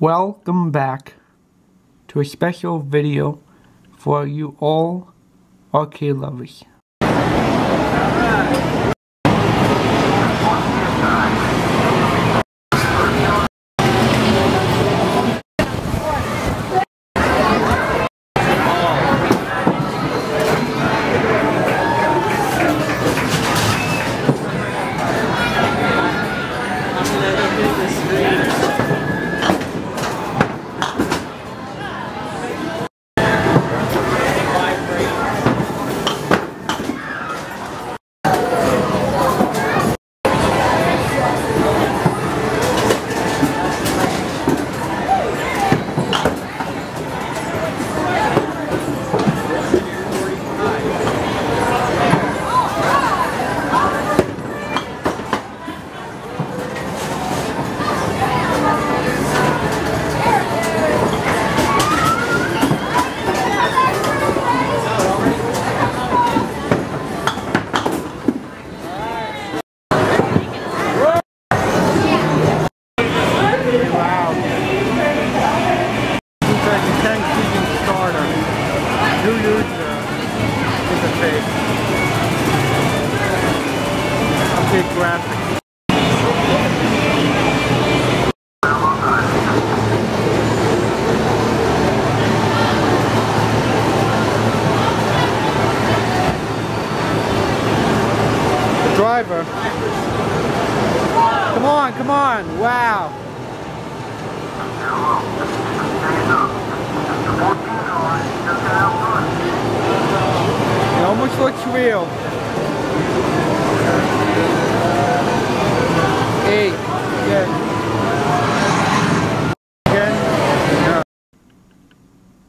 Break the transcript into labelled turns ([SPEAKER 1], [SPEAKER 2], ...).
[SPEAKER 1] Welcome back to a special video for you all arcade lovers.
[SPEAKER 2] The driver. Come on, come on. Wow. It almost looks real.